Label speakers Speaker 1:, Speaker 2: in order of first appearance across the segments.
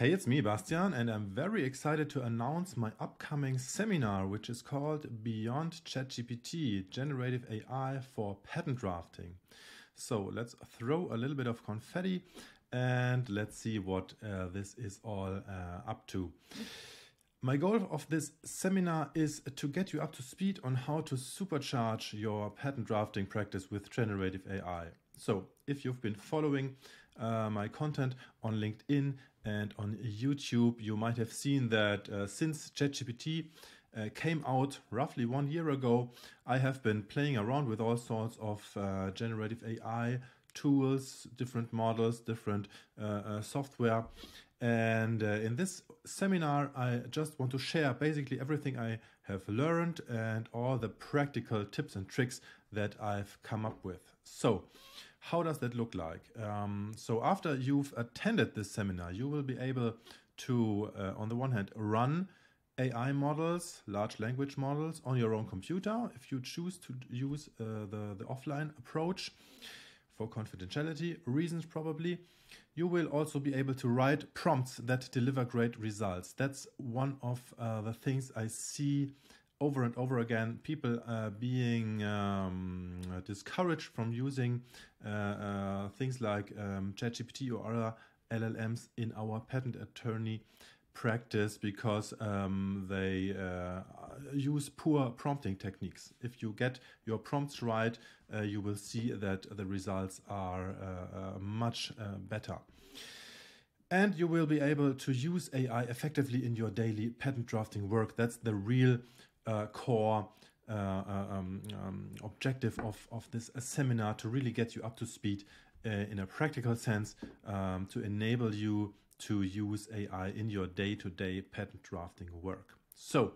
Speaker 1: Hey, it's me, Bastian, and I'm very excited to announce my upcoming seminar, which is called Beyond ChatGPT Generative AI for Patent Drafting. So let's throw a little bit of confetti and let's see what uh, this is all uh, up to. My goal of this seminar is to get you up to speed on how to supercharge your patent drafting practice with generative AI. So, if you've been following uh, my content on LinkedIn and on YouTube, you might have seen that uh, since ChatGPT uh, came out roughly one year ago, I have been playing around with all sorts of uh, generative AI tools, different models, different uh, uh, software. And in this seminar, I just want to share basically everything I have learned and all the practical tips and tricks that I've come up with. So, how does that look like? Um, so after you've attended this seminar, you will be able to, uh, on the one hand, run AI models, large language models on your own computer if you choose to use uh, the, the offline approach for confidentiality reasons probably. You will also be able to write prompts that deliver great results. That's one of uh, the things I see over and over again people uh, being um, discouraged from using uh, uh, things like um, ChatGPT or other LLMs in our patent attorney practice because um, they uh, use poor prompting techniques. If you get your prompts right, uh, you will see that the results are uh, much better. And you will be able to use AI effectively in your daily patent drafting work. That's the real uh, core uh, uh, um, um, objective of, of this seminar to really get you up to speed in a practical sense um, to enable you to use AI in your day to day patent drafting work. So,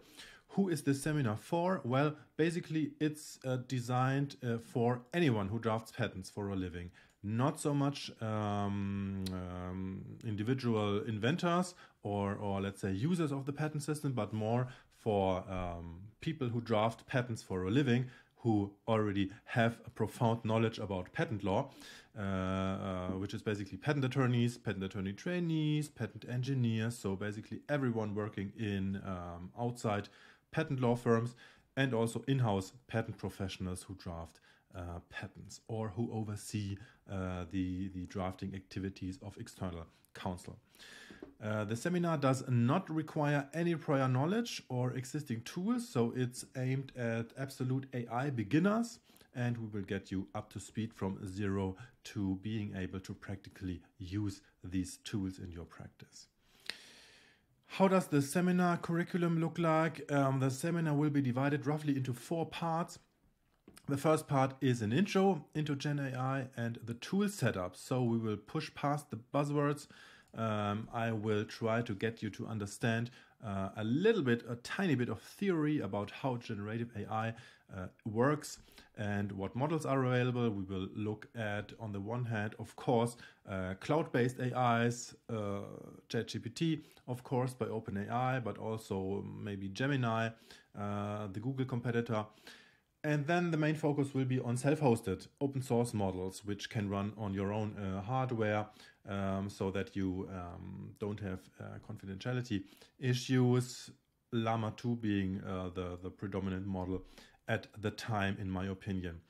Speaker 1: who is this seminar for? Well, basically, it's uh, designed uh, for anyone who drafts patents for a living. Not so much um, um, individual inventors or, or, let's say, users of the patent system, but more for um, people who draft patents for a living who already have a profound knowledge about patent law, uh, uh, which is basically patent attorneys, patent attorney trainees, patent engineers, so basically everyone working in um, outside patent law firms and also in-house patent professionals who draft uh, patents or who oversee uh, the, the drafting activities of external counsel. Uh, the seminar does not require any prior knowledge or existing tools, so it's aimed at absolute AI beginners and we will get you up to speed from zero to being able to practically use these tools in your practice. How does the seminar curriculum look like? Um, the seminar will be divided roughly into four parts. The first part is an intro into Gen AI and the tool setup. So we will push past the buzzwords um, I will try to get you to understand uh, a little bit, a tiny bit of theory about how generative AI uh, works and what models are available. We will look at, on the one hand, of course, uh, cloud based AIs, uh, ChatGPT, of course, by OpenAI, but also maybe Gemini, uh, the Google competitor. And then the main focus will be on self hosted open source models, which can run on your own uh, hardware um, so that you um, don't have uh, confidentiality issues. Llama 2 being uh, the, the predominant model at the time, in my opinion.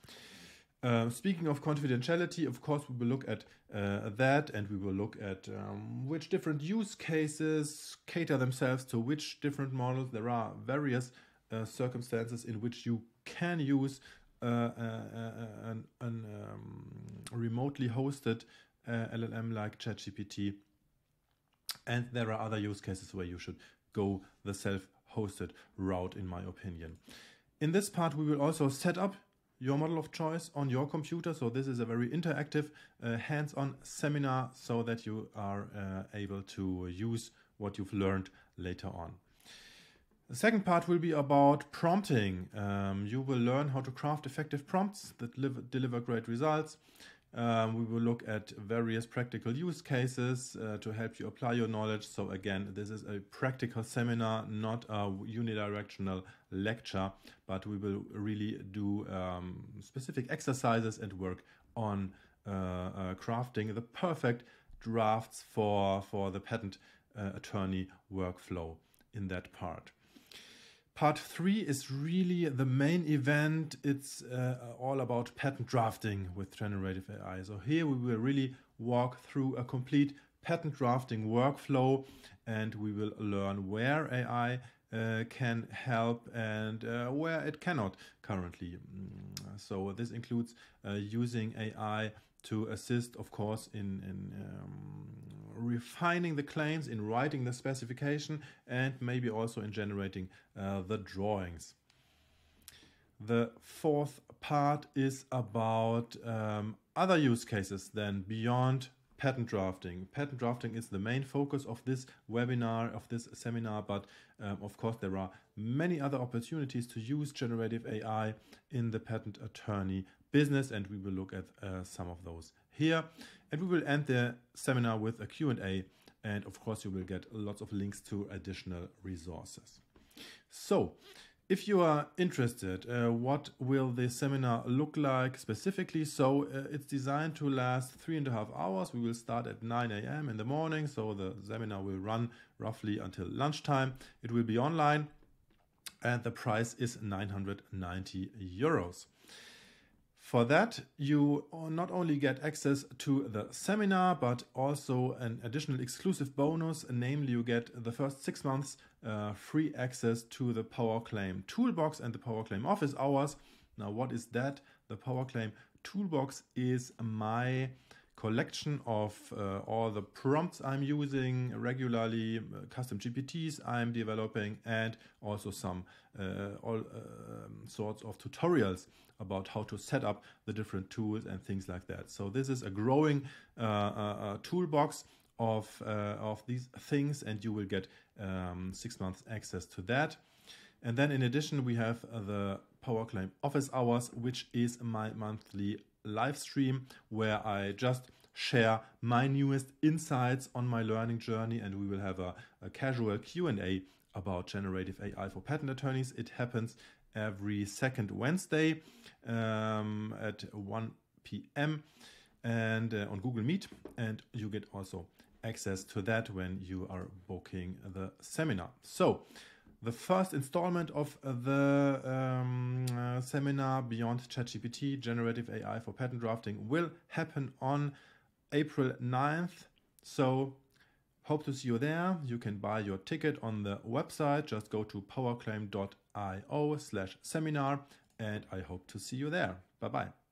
Speaker 1: Uh, speaking of confidentiality, of course, we will look at uh, that and we will look at um, which different use cases cater themselves to which different models. There are various uh, circumstances in which you can use uh, uh, uh, an, an um, remotely hosted LLM like ChatGPT. And there are other use cases where you should go the self hosted route, in my opinion. In this part, we will also set up your model of choice on your computer. So this is a very interactive, uh, hands-on seminar so that you are uh, able to use what you've learned later on. The second part will be about prompting. Um, you will learn how to craft effective prompts that live, deliver great results. Um, we will look at various practical use cases uh, to help you apply your knowledge. So, again, this is a practical seminar, not a unidirectional lecture, but we will really do um, specific exercises and work on uh, uh, crafting the perfect drafts for, for the patent uh, attorney workflow in that part. Part three is really the main event. It's uh, all about patent drafting with generative AI. So here we will really walk through a complete patent drafting workflow and we will learn where AI uh, can help and uh, where it cannot currently. Mm, so this includes uh, using AI to assist, of course, in, in um, refining the claims, in writing the specification, and maybe also in generating uh, the drawings. The fourth part is about um, other use cases then beyond patent drafting. Patent drafting is the main focus of this webinar, of this seminar, but um, of course there are many other opportunities to use generative AI in the patent attorney business and we will look at uh, some of those here. And we will end the seminar with a Q&A and of course you will get lots of links to additional resources. So, if you are interested, uh, what will the seminar look like specifically? So uh, it's designed to last three and a half hours. We will start at 9 a.m. in the morning. So the seminar will run roughly until lunchtime. It will be online and the price is 990 euros. For that, you not only get access to the seminar, but also an additional exclusive bonus. Namely, you get the first six months uh, free access to the Power Claim Toolbox and the Power Claim Office Hours. Now, what is that? The Power Claim Toolbox is my collection of uh, all the prompts I'm using regularly, uh, custom GPTs I'm developing, and also some uh, all um, sorts of tutorials about how to set up the different tools and things like that. So this is a growing uh, uh, toolbox of of these things, and you will get um, six months access to that. And then in addition, we have the Power Claim Office Hours, which is my monthly live stream where I just share my newest insights on my learning journey and we will have a, a casual Q&A about generative AI for patent attorneys. It happens every second Wednesday um, at 1 p.m. and uh, on Google Meet and you get also access to that when you are booking the seminar. So the first installment of the um, uh, seminar Beyond ChatGPT Generative AI for Patent Drafting will happen on April 9th. So hope to see you there. You can buy your ticket on the website. Just go to powerclaim.io slash seminar and I hope to see you there. Bye bye.